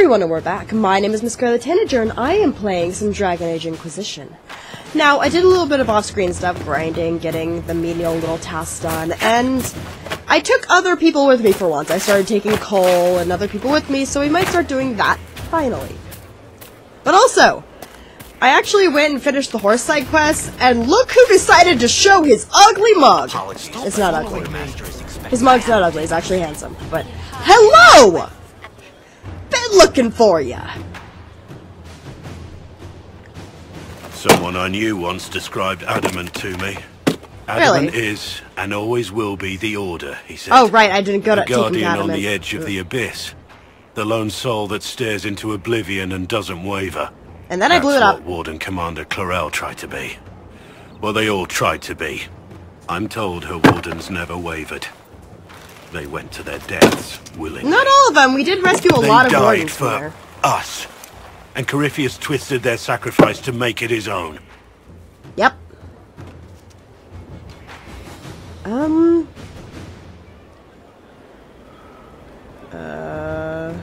everyone, and we're back. My name is Miss Scarlet Tanager, and I am playing some Dragon Age Inquisition. Now, I did a little bit of off-screen stuff, grinding, getting the menial little tasks done, and I took other people with me for once. I started taking Cole and other people with me, so we might start doing that, finally. But also, I actually went and finished the horse side quest, and look who decided to show his ugly mug! It's not ugly. His mug's not ugly, he's actually handsome. But, hello! Been looking for you. Someone I knew once described Adamant to me. Adamant Really? is, and always will be, the Order, he said. Oh, right, I didn't go to guardian on the edge of the abyss. The lone soul that stares into oblivion and doesn't waver. And then I blew it That's up. what Warden Commander Clarel tried to be. Well, they all tried to be. I'm told her wardens never wavered. They went to their deaths willingly. Not all of them, we did rescue a they lot of died wardens for from there. us. And Corypheus twisted their sacrifice to make it his own. Yep. Um. Uh.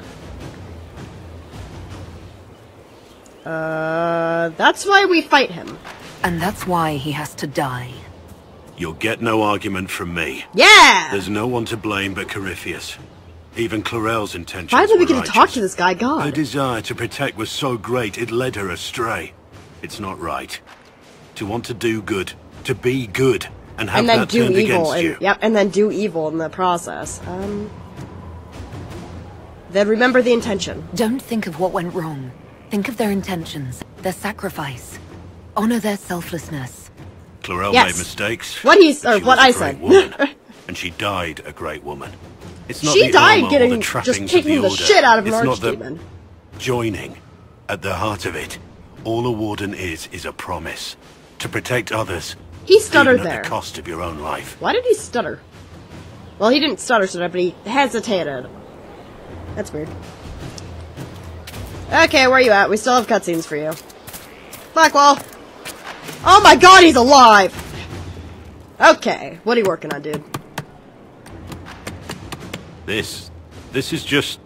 Uh. That's why we fight him. And that's why he has to die. You'll get no argument from me. Yeah! There's no one to blame but Corypheus. Even Clarel's intentions Finally, we were get to talk to this guy, God? Her God. desire to protect was so great it led her astray. It's not right. To want to do good, to be good, and have And then that do turned evil, against and you. yep, and then do evil in the process. Um. Then remember the intention. Don't think of what went wrong. Think of their intentions, their sacrifice. Honor their selflessness. Clarel Yes. made mistakes. What he's- or what I said. woman, and she died a great woman. It's not She the died getting the just kicking the order. shit out of an it's not the archdemon. joining. At the heart of it, all a warden is is a promise to protect others. He stuttered even at there. the cost of your own life. Why did he stutter? Well, he didn't stutter, stutter, but he hesitated. That's weird. Okay, where are you at? We still have cutscenes for you. Blackwall! Oh my god, he's alive! Okay, what are you working on, dude? This, this is just,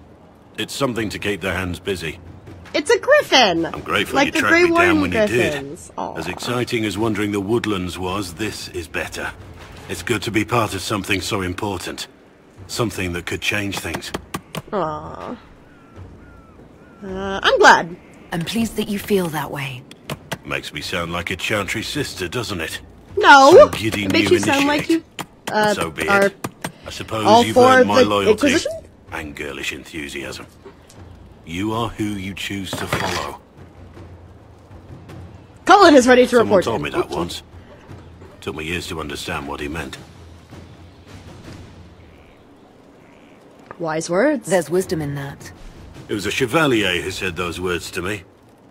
it's something to keep their hands busy. It's a griffin! I'm grateful like you the tracked Grey me down Warden when you griffins. did. Aw. As exciting as wandering the woodlands was, this is better. It's good to be part of something so important. Something that could change things. Aw. Uh, I'm glad. I'm pleased that you feel that way. Makes me sound like a Chantry sister, doesn't it? No! Some giddy It makes new you sound like you initiate. uh, so be are it. I suppose all you've for earned my loyalty and girlish enthusiasm. You are who you choose to follow. Colin is ready to Someone report. told in. me that once. Took me years to understand what he meant. Wise words. There's wisdom in that. It was a chevalier who said those words to me.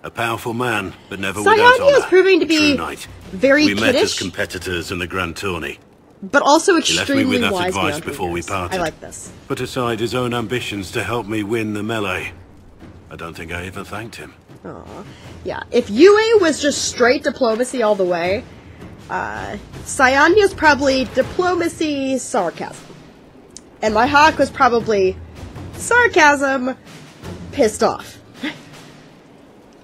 A powerful man, but never without Cyan is honor. proving to be very we met as competitors in the Grand Tourney. but also extremely he left me with that advice before we parted. I like this. Put aside his own ambitions to help me win the melee. I don't think I ever thanked him. Yeah, if Yue was just straight diplomacy all the way, uh, Cyandia's probably diplomacy sarcasm. And my hawk was probably sarcasm pissed off.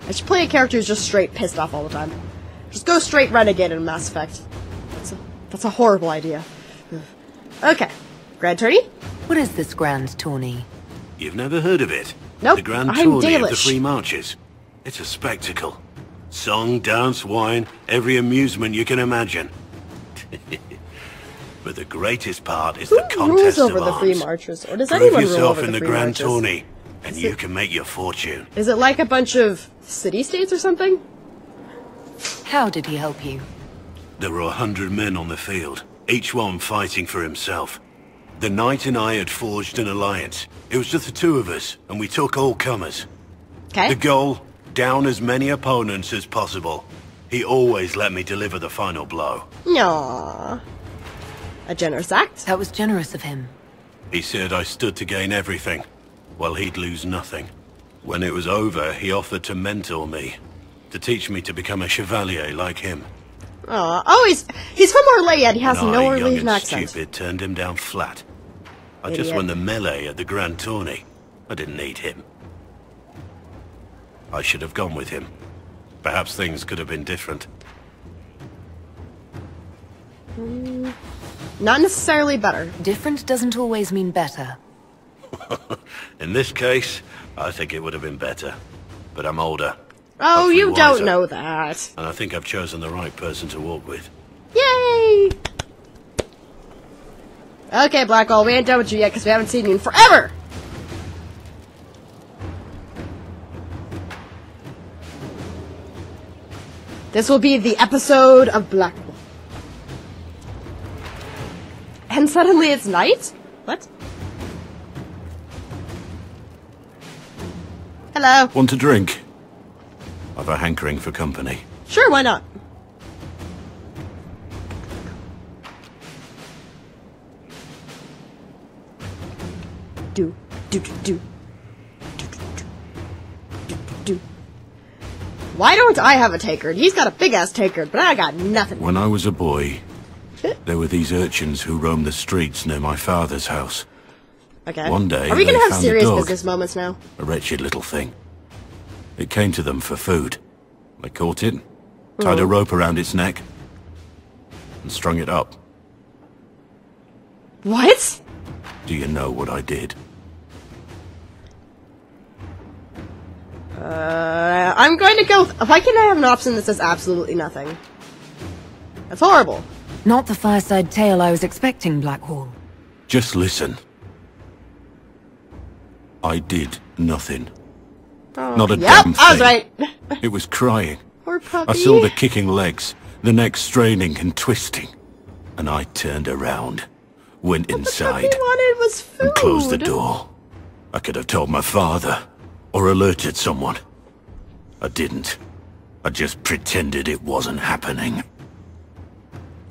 I should play a character who's just straight pissed off all the time. Just go straight renegade in Mass Effect. That's a, that's a horrible idea. Okay. Grand Tourney? What is this grand tourney? You've never heard of it? Nope, The Grand I'm Tourney of the Dalish. Free Marches. It's a spectacle. Song, dance, wine, every amusement you can imagine. but the greatest part is Who the contest rules over of the free marches? Or does Prove anyone rule yourself over in the the Grand marches? Tourney, and you can make your fortune. Is it like a bunch of city-states or something? How did he help you? There were a hundred men on the field, each one fighting for himself. The knight and I had forged an alliance. It was just the two of us, and we took all comers. Okay. The goal, down as many opponents as possible. He always let me deliver the final blow. Aww. A generous act? That was generous of him. He said I stood to gain everything, while he'd lose nothing. When it was over, he offered to mentor me, to teach me to become a chevalier like him. Aw. Oh, he's he's from Orleans. He has and no I, young Orleans and accent. stupid, turned him down flat. I just won the melee at the Grand Tourney. I didn't need him. I should have gone with him. Perhaps things could have been different. Hmm. Not necessarily better. Different doesn't always mean better. In this case, I think it would have been better. But I'm older, Oh, you don't know that. and I think I've chosen the right person to walk with. Yay! Okay, Blackwall, we ain't done with you yet because we haven't seen you in forever! This will be the episode of Blackwall. And suddenly it's night? What? Hello. Want a drink? I've a hankering for company. Sure, why not? Do, do, do, do. Do, do, do. Do, do, do. Why don't I have a taker? He's got a big ass taker, but I got nothing. When I was a boy, there were these urchins who roamed the streets near my father's house. Okay. One day, Are we gonna have serious dog. business moments now? A wretched little thing. It came to them for food. They caught it, tied a rope around its neck, and strung it up. What? Do you know what I did? Uh, I'm going to go. Why can't I have an option that says absolutely nothing? That's horrible. Not the fireside tale I was expecting, Blackwall. Just listen. I did nothing. Oh, Not a Yep, damn thing. I was right. It was crying. Poor puppy. I saw the kicking legs, the neck straining and twisting. And I turned around, went What inside, was and closed the door. I could have told my father, or alerted someone. I didn't. I just pretended it wasn't happening.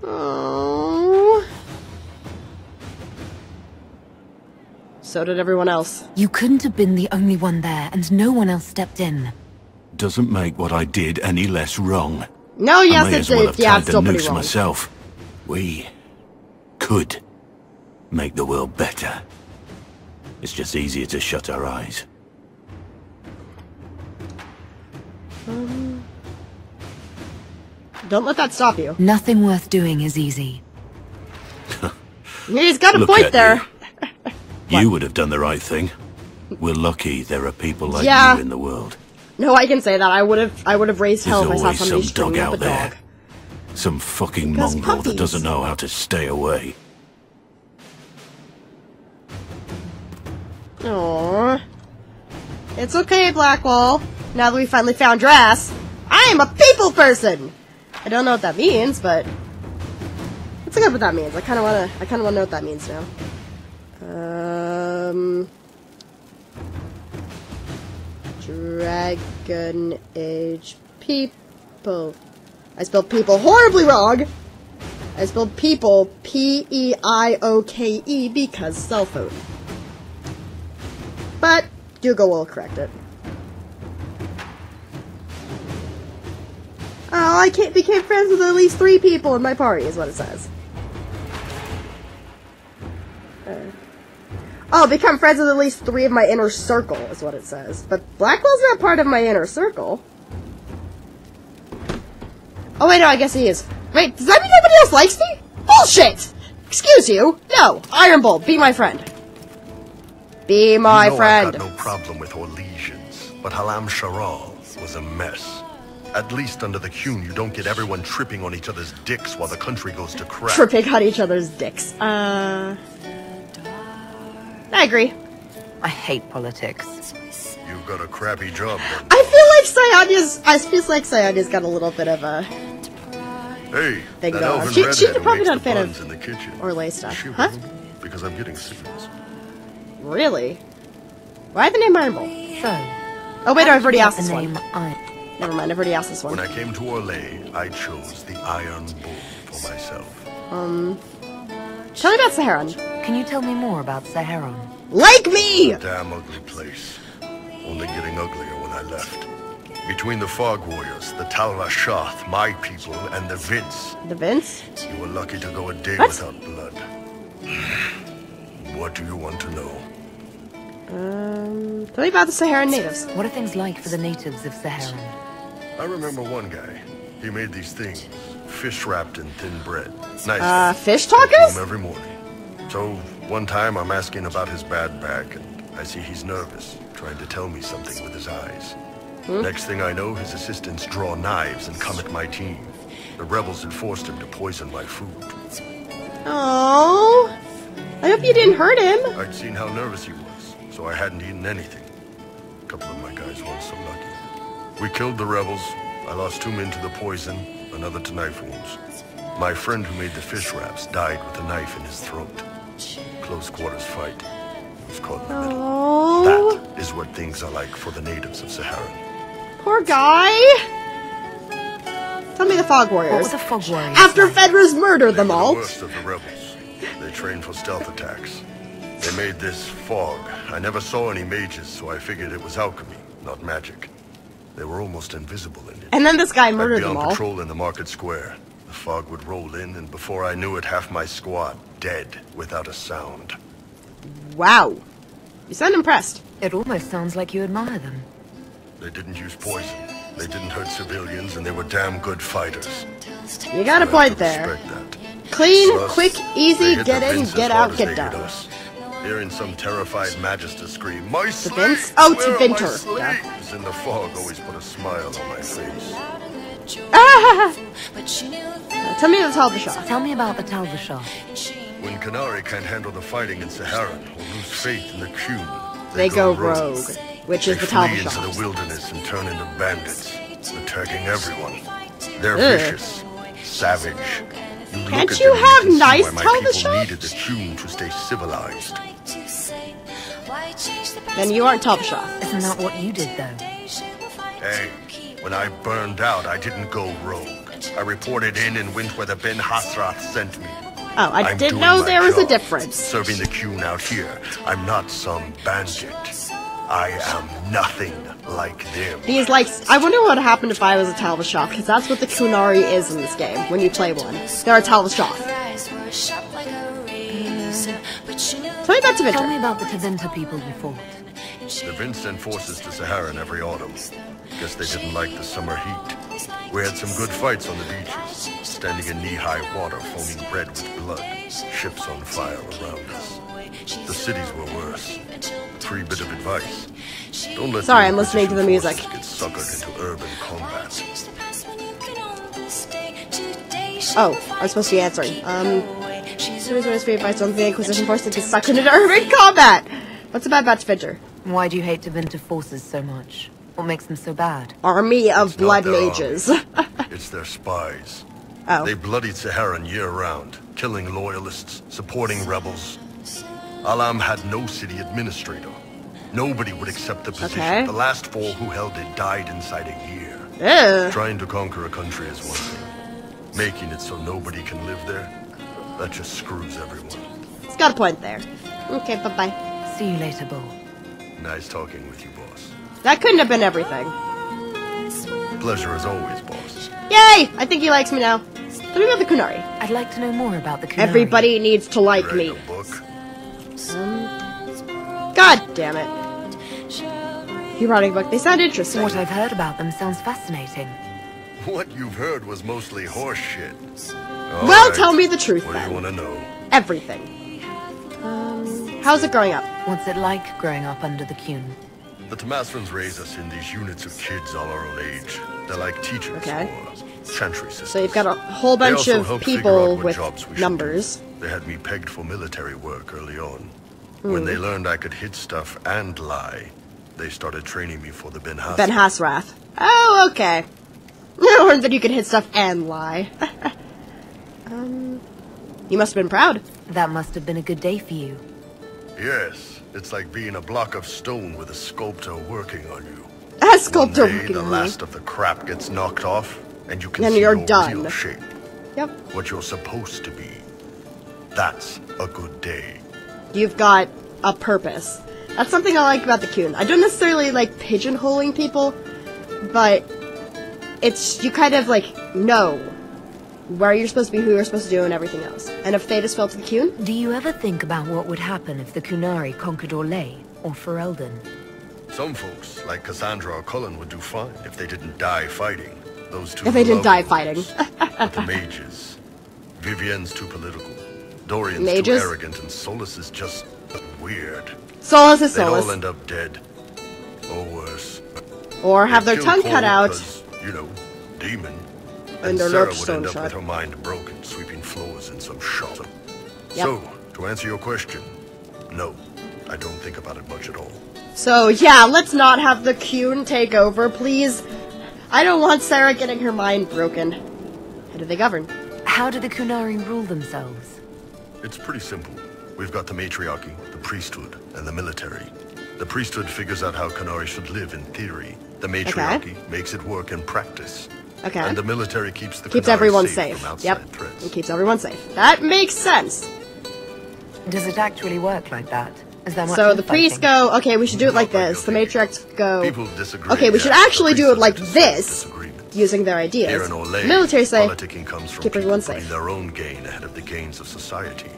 Oh. So did everyone else. You couldn't have been the only one there, and no one else stepped in. Doesn't make what I did any less wrong. No, yes, I yes, may it as well did. have Yeah, tied it's the noose myself. We could make the world better. It's just easier to shut our eyes. Um, don't let that stop you. Nothing worth doing is easy. He's got a Look point there. you. You would have done the right thing. We're lucky there are people like Yeah. you in the world. No, I can say that. I would have. I would have raised There's hell if I saw somebody some dog out there. dog. Some fucking Because mongrel puppies. that doesn't know how to stay away. Aww. It's okay, Blackwall. Now that we finally found your ass, I am a people person. I don't know what that means, but let's look up what that means. I kind of wanna. I kind of wanna know what that means now. Um. Dragon Age people. I spelled people horribly wrong. I spelled people P E I O K E because cell phone. But Google will correct it. Oh, I can't became friends with at least three people in my party, is what it says. Oh, become friends with at least three of my inner circle, is what it says. But Blackwall's not part of my inner circle. Oh wait, no, I guess he is. Wait, does that mean nobody else likes me? Bullshit! Excuse you. No, Iron Bull, be my friend. Be my you know friend. I've got no problem with Orlesians, but Halamshiral was a mess. At least under the Qun, you don't get everyone tripping on each other's dicks while the country goes to crap. tripping on each other's dicks. Uh, I agree. I hate politics. You've got a crappy job then. I feel like Sayania's. I feel like Sayania's got a little bit of a Hey, Big that dog. elven She- she's who probably makes not a fan of buns in the kitchen. Orlais stuff, She huh? Because I'm getting signals. really. Why the name Iron Bull? So, Oh wait, no, I've already asked the this name one. I. Never mind, I've already asked this one. When. I came to Orlais, I chose the Iron Bull for myself. Um, tell me about Seheron. Can you tell me more about Seheron? Like me. Damn ugly place. Only getting uglier when I left. Between the Fog Warriors, the Tal-Vashoth, my people, and the Vints, The Vints. you were lucky to go a day What? without blood. What do you want to know? Um, tell me about the Seheron natives. What are things like for the natives of Seheron? I remember one guy. He made these things, fish wrapped in thin bread. Nice. Uh, fish tacos? every morning. So one time I'm asking about his bad back, and I see he's nervous, trying to tell me something with his eyes. Hmm? Next thing I know, his assistants draw knives and come at my team. The rebels had forced him to poison my food. Oh, I hope you didn't hurt him. I'd seen how nervous he was, so I hadn't eaten anything. A couple of my guys weren't so lucky. We killed the rebels. I lost two men to the poison, another to knife wounds. My friend who made the fish wraps died with a knife in his throat. Close quarters fight. He was caught in the middle. Oh, That is what things are like for the natives of Seheron. poor guy. Tell me the Fog Warriors. What were the Fog Warriors After like? Fedras murdered They them all. the worst of the rebels. They trained for stealth attacks. They made this fog. I never saw any mages, so I figured it was alchemy, not magic. They were almost invisible in it. And then this guy I'd murdered be them on all. patrol in the market square. The fog would roll in, and before I knew it, half my squad dead without a sound. Wow. You sound impressed. It almost sounds like you admire them. They didn't use poison. They didn't hurt civilians, and they were damn good fighters. You got a point there. Clean, Plus, quick, easy, get in, get out, get they hit done. us. Hearing some terrified magister scream, My sleeves! Vince? Oh, to Where Vinter. sleeves?" In the fog always put a smile on my face. Tell me the Tal-Vashoth. Tell me about the Tal-Vashoth. When Canary can't handle the fighting in Seheron or lose faith in the Qun, They go rogue, which They is the flee into the wilderness and turn into bandits, attacking everyone. They're Ugh. vicious, savage. You Can't you them and have can nice why my people Tal-Vashoth? needed the Qun to stay civilized. Then you aren't Tal-Vashoth. Isn't that what you did, though? Hey, when I burned out, I didn't go rogue. I reported in and went where the Ben-Hassrath sent me. Oh, I I'm didn't know there was a job, difference. Serving the Qun out here. I'm not some bandit. I am nothing like them. He's like, I wonder what would happen if I was a Tal-Vashoth, because that's what the Qunari is in this game, when you play one. They're a Tal-Vashoth. Tell me about Tell me about the Tevinter people you fought. The Vints sent forces to Seheron every autumn. Guess they didn't like the summer heat. We had some good fights on the beaches, standing in knee-high water, foaming red with blood, ships on fire around us. The cities were worse. Free bit of advice. Don't let Sorry, I'm listening to the Inquisition music. forces Get suckered into urban combat. Oh, I was supposed to be answering. Um, Series always free advice on the Inquisition force to get stuck into urban combat. What's about about Tevinter? Why do you hate Tevinter forces so much? What makes them so bad? Army of It's blood mages. It's their spies. oh, They bloodied Seheron year-round, killing loyalists, supporting rebels. Alam had no city administrator. Nobody would accept the position. Okay. The last four who held it died inside a year. Ugh. Trying to conquer a country is one thing. Making it so nobody can live there, that just screws everyone. It's got a point there. Okay, bye bye. See you later, Bull. Nice talking with you, boss. That couldn't have been everything. Pleasure as always, boss. Yay! I think he likes me now. Tell me about the Qunari. I'd like to know more about the Qunari. Everybody needs to like me. a book? God damn it. You're writing a book? They sound interesting. What I've heard about them sounds fascinating. What you've heard was mostly horse shit. Well, tell me the truth What do you want to know? Everything. Um, how's it growing up? What's it like growing up under the Qun? The Tamassrans raise us in these units of kids all our own age. They're like teachers Okay. or chantry sisters. So you've got a whole bunch of people with jobs numbers. They had me pegged for military work early on. Hmm. When they learned I could hit stuff and lie, they started training me for the Ben-Hassrath. Ben Hasrath. Oh, okay. I learned that you could hit stuff and lie. um, you must have been proud. That must have been a good day for you. Yes, it's like being a block of stone with a sculptor working on you. A sculptor One day, working the on me. last of the crap gets knocked off, and you can Then see you're your done. real shape. Yep. What you're supposed to be. That's a good day. You've got a purpose. That's something I like about the Qun. I don't necessarily like pigeonholing people, but it's you kind of like know where you're supposed to be, who you're supposed to do, and everything else. And if Thetis fell to the Qun, Do you ever think about what would happen if the Qunari conquered Orlais? or Ferelden? Some folks, like Cassandra or Cullen, would do fine if they didn't die fighting. Those two If they didn't die fighting. but the mages. Vivienne's too political. Dorian's Mages? too arrogant, and Solas is just weird. Solas is They'd all end up dead. Or worse. Or have their They'd tongue cut out. out. 'cause, You know, demon. And And their Sera would end up shut. with her mind broken, sweeping floors in some shop. Yep. So, to answer your question, no, I don't think about it much at all. So yeah, let's not have the Qun take over, please. I don't want Sera getting her mind broken. How do they govern? How do the Qunari rule themselves? It's pretty simple. We've got the matriarchy, the priesthood, and the military. The priesthood figures out how Qunari should live in theory. The matriarchy makes it work in practice. Okay. And the military keeps the Keeps everyone safe, safe. from Yep. threats. It keeps everyone safe. That makes sense. Does it actually work like that? Is there So the priests infighting? go, okay, we should do it like this. The you're matriarchs go, People disagree. okay, we should actually do it like this, using their Here ideas. in Orlais, Military say, politicking comes from keep people everyone putting safe. their own gain ahead of the gains of society.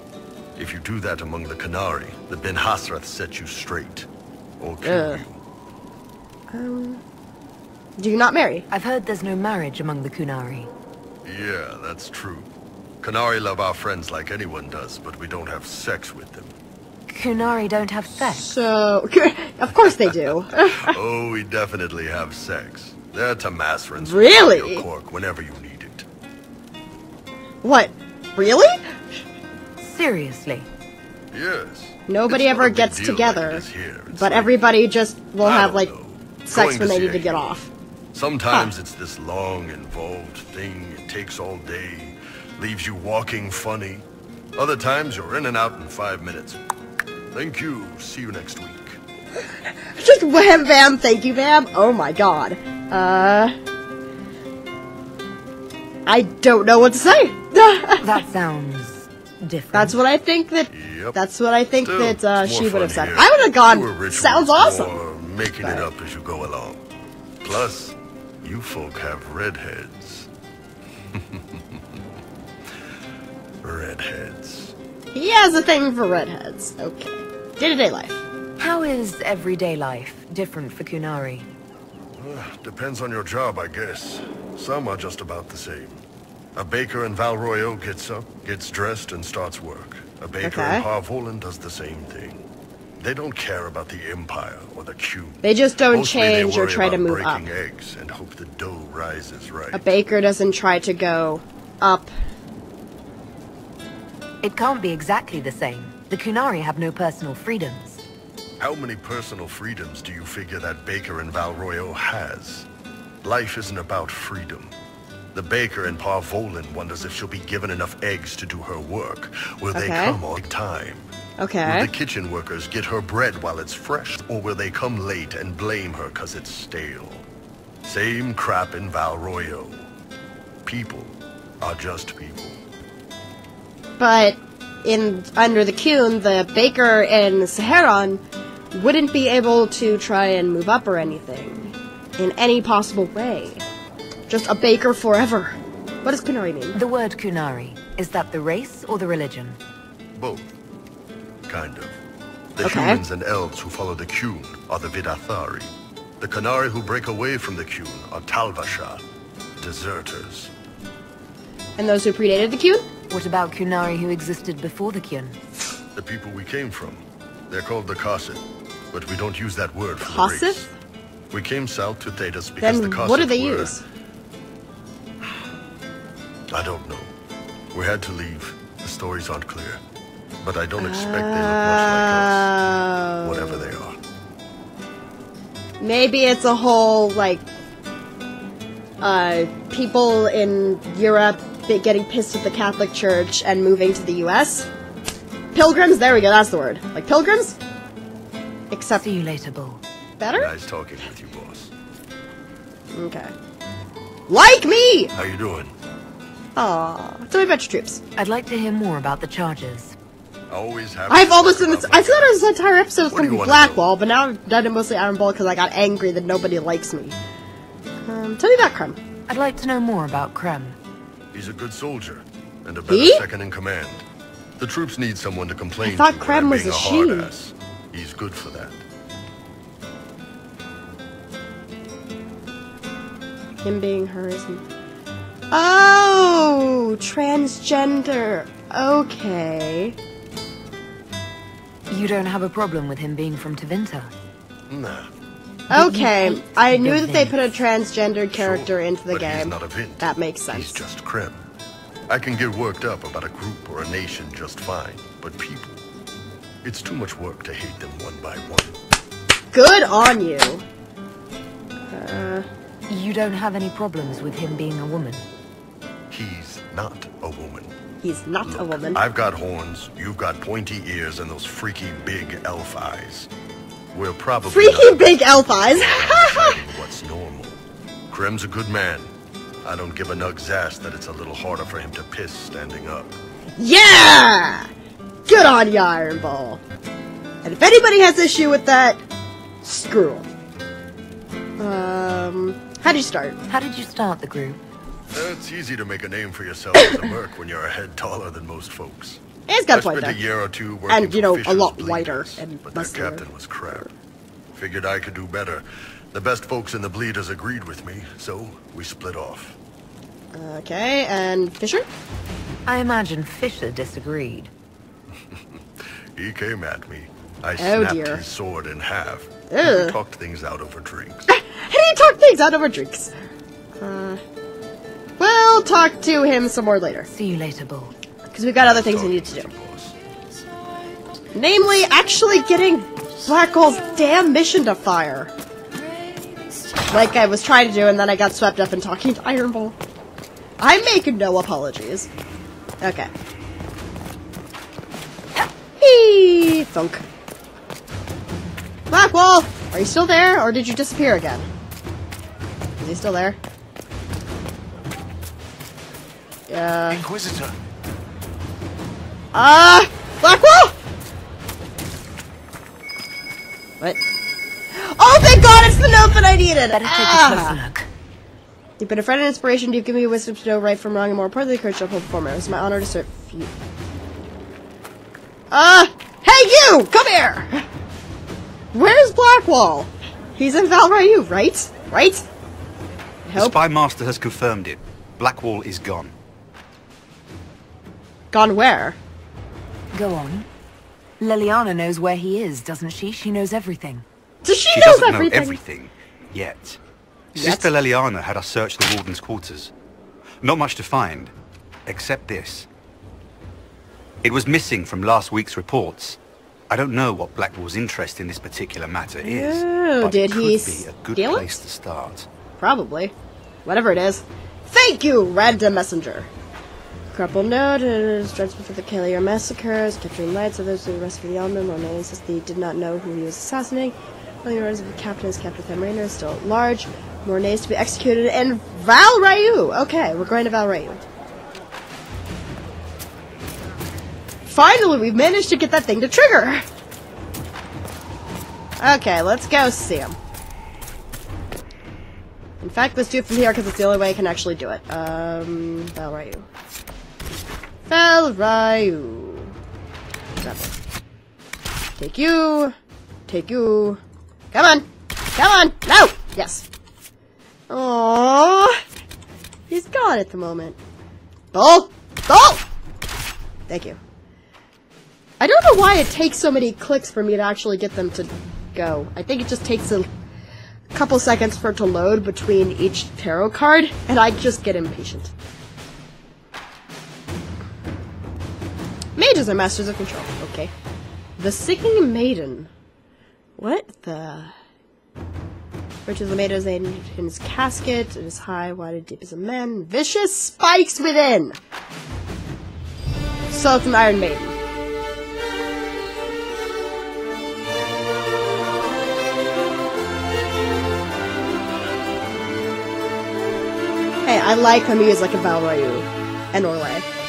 If you do that among the Qunari, the Ben-Hassrath set you straight. Or kill Ugh. you. Um, do you not marry? I've heard there's no marriage among the Qunari. Yeah, that's true. Qunari love our friends like anyone does, but we don't have sex with them. Qunari don't have sex. So, of course they do. oh, we definitely have sex. They're Tamassrans. Really? Your cork whenever you need it. what? Really? Seriously. Yes. Nobody It's ever gets deal like together, here. But like- everybody just will I have like know. sex Going when they need to get off. Sometimes it's this long, involved thing. It takes all day, leaves you walking funny. Other times you're in and out in five minutes. Thank you. See you next week. Just wham bam, thank you, bam. Oh my god. Uh. I don't know what to say. That sounds different. that's what I think that. Yep. That's what I think Still, that uh, she would have said. here. I would have gone. Sounds awesome. More making But- it up as you go along. Plus, you folk have redheads. redheads. He has a thing for redheads. Okay. Day to day life. How is everyday life different for Qunari? Uh, depends on your job, I guess. Some are just about the same. A baker in Val Royeaux gets up, gets dressed, and starts work. A baker Okay. in Par Vollen does the same thing. They don't care about the Empire or the cube. They just don't Mostly change or try to about move up. breaking eggs and hope the dough rises right. A baker doesn't try to go up. It can't be exactly the same. The Qunari have no personal freedoms. How many personal freedoms do you figure that baker in Val Royeaux has? Life isn't about freedom. The baker in Par Vollen wonders if she'll be given enough eggs to do her work. Will they Okay. come on time? Will Okay. the kitchen workers get her bread while it's fresh, or will they come late and blame her because it's stale? Same crap in Val Royeaux. People are just people. But in under the Qun, the baker in Seheron wouldn't be able to try and move up or anything in any possible way. Just a baker forever. What does Qunari mean? The word Qunari, is that the race or the religion? Both. Kind of. The Okay. humans and elves who follow the Qun are the Viddathari. The Qunari who break away from the Qun are Tal-Vashoth, deserters. And those who predated the Qun? What about Qunari who existed before the Qun? The people we came from. They're called the Kossith, but we don't use that word for the race. We came south to Thedas because Then the Kossith what do they were- use? I don't know. We had to leave. The stories aren't clear. But I don't expect they look much like us. Oh. Whatever they are. Maybe it's a whole like uh people in Europe getting pissed at the Catholic Church and moving to the US. Pilgrims, there we go, that's the word. Like pilgrims? Except See you later, Bull. better? Nice talking with you, boss. Okay. Like me! How you doing? Aw. Tell me about your troops. I'd like to hear more about the Chargers. Always have. I've almost done this. I feel like this entire episode was going to be Blackwall, but now I've done it mostly Iron Bull because I got angry that nobody likes me. Um, tell me about Krem. I'd like to know more about Krem. He's a good soldier and a better he? second in command. The troops need someone to complain. I thought to Krem was a, a hard ass. He's good for that. Him being hers. Oh, transgender. Okay. You don't have a problem with him being from Tevinter? Nah. Okay, I knew that they put a transgendered character into the but game. He's not a Vint. That makes sense. He's just Krem. I can get worked up about a group or a nation just fine, but people, it's too much work to hate them one by one. Good on you. Uh, You don't have any problems with him being a woman? He's not a woman. He's not a woman. I've got horns, you've got pointy ears, and those freaky big elf eyes. We're probably Freaky not big elf eyes. deciding what's normal. Krem's a good man. I don't give a nug's ass that it's a little harder for him to piss standing up. yeah! Good on you, Iron Bull. And if anybody has issue with that, screw 'em. Um, how did you start? How did you start the group? It's easy to make a name for yourself as a merc when you're a head taller than most folks. It's got I a point spent there. a year or two working And, you know, a lot whiter and but their captain was crap. Figured I could do better. The best folks in the Bleeders agreed with me, so we split off. Okay, and Fisher? I imagine Fisher disagreed. He came at me. I Oh, snapped dear. his sword in half. Ugh. We talked things out over drinks. How do you talk things out over drinks? Uh, we'll talk to him some more later. See you later, Bull. Because we've got other things we need to do. Namely, actually getting Blackwall's damn mission to fire. Like I was trying to do, and then I got swept up in talking to Iron Bull. I make no apologies. Okay. Hee! Thunk. Blackwall! Are you still there, or did you disappear again? Is he still there? Yeah. Inquisitor. Ah! Blackwall! What? Oh, thank God! It's the note that I needed. Better take Ah! a closer look. You've been a friend and inspiration. You've given me wisdom to know right from wrong, and more importantly, courage to uphold performer. It's my honor to serve you. Ah! hey, you! Come here! Where's Blackwall? He's in Val Royeaux, right? Right? I The spy master has confirmed it. Blackwall is gone. Gone where? Go on. Leliana knows where he is, doesn't she? She knows everything. Does she, She knows doesn't everything? know everything yet. Yet? Sister Leliana had us search the warden's quarters. Not much to find, except this. It was missing from last week's reports. I don't know what Blackwall's interest in this particular matter is, Oh, but did it could he be a good steal it? place to start. Probably. Whatever it is. Thank you, random messenger. Crumple note is transferred for the Callier massacres, capturing lights, others to the rest of the element. Mornay says they did not know who he was assassinating. Only of the captain is Captain Thom Rainier is still at large. Mornay is to be executed and Val Royeaux. Okay, we're going to Val Royeaux. Finally, we've managed to get that thing to trigger. Okay, let's go see him. In fact, let's do it from here because it's the only way I can actually do it. Um, Val Royeaux. Val Royeaux. Take you. Take you. Come on. Come on. No. Yes. Aww. He's gone at the moment. Bull. Bull. Thank you. I don't know why it takes so many clicks for me to actually get them to go. I think it just takes a couple seconds for it to load between each tarot card, and I just get impatient. Mages are masters of control. Okay. The Singing Maiden. What the? Which is the maiden is in his casket. It is high, wide, and deep as a man. Vicious spikes within. So it's an Iron Maiden. Hey, I like the music of Val Royeaux and Orlais.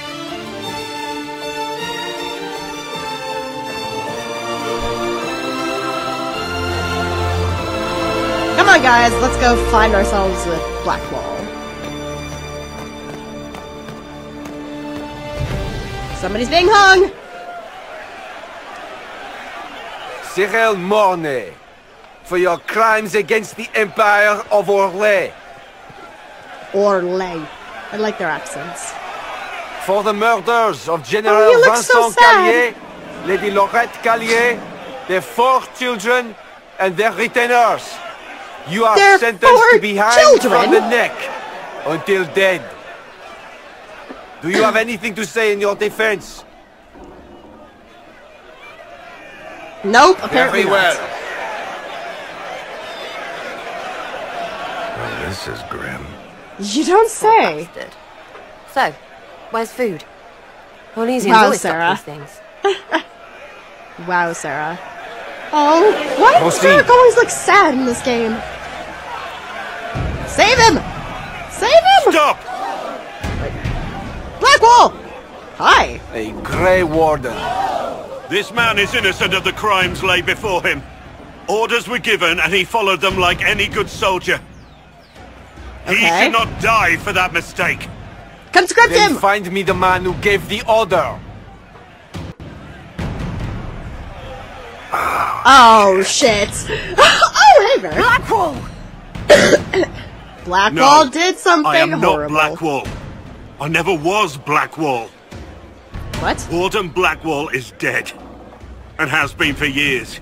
Come on, guys, let's go find ourselves with Blackwall. Somebody's being hung! Cyril Mornay, for your crimes against the Empire of Orlais. Orlais. I like their accents. For the murders of General Oh, so Vincent sad. Callier, Lady Laurette Callier, their four children, and their retainers. You are Their sentenced four to be hanged from the neck until dead. Do you have anything to say in your defense? Nope, apparently Very well. not. Well, this is grim. You don't say. Bastard. So, where's food? Polynesians Wow, always stop Sera. these things. Wow, Sera. Oh, why does Proceed. Sera always look sad in this game? Save him! Save him! Stop! Blackwall! Hi. A Grey Warden. This man is innocent of the crimes laid before him. Orders were given and he followed them like any good soldier. He Okay. should not die for that mistake. Conscript Then him! find me the man who gave the order. Oh, shit. oh, hey there. Blackwall! Blackwall No, did something I am not. Blackwall. I never was Blackwall. What? Warden Blackwall is dead. And has been for years.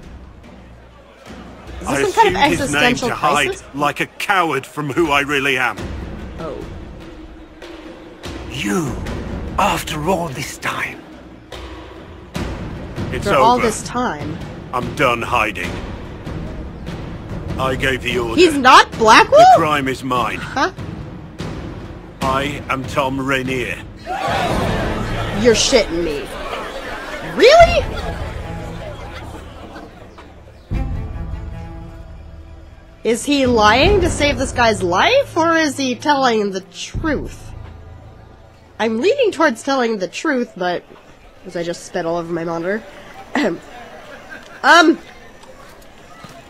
I some kind of assumed his name to hide crisis? like a coward from who I really am. Oh. You, after all this time. It's For over. all this time. I'm done hiding. I gave the order. He's not The crime is mine. Huh? I am Thom Rainier. You're shitting me. Really? Is he lying to save this guy's life, or is he telling the truth? I'm leaning towards telling the truth, but... Was I just spit all over my monitor? um...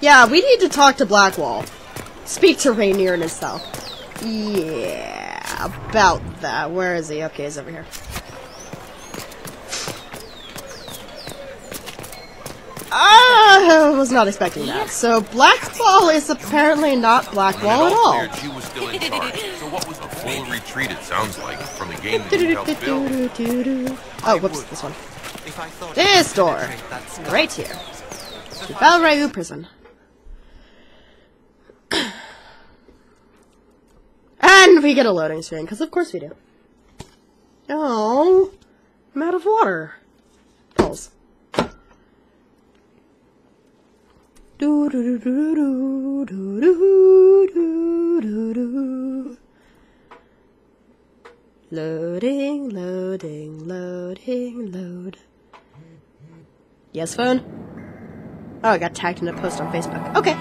Yeah, we need to talk to Blackwall. Speak to Rainier and himself. Yeah, about that. Where is he? Okay, he's over here. Ah, I was not expecting that. So Blackwall is apparently not Blackwall at all. she was still in charge. So what was the full retreat? It sounds like from the game that you helped build. Oh, whoops, this one. If I thought This door. Right here. To Val Royeaux prison. And we get a loading screen, because of course we do. Oh, I'm out of water. Pulse. Do do do do do do do do do. Loading, loading, loading, load. Yes, phone? Oh, I got tagged in a post on Facebook. Okay.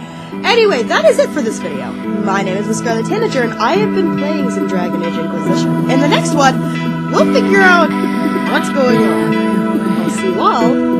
Anyway, that is it for this video. My name is Miss Scarlet Tanager, and I have been playing some Dragon Age Inquisition. In the next one, we'll figure out what's going on. I'll see you all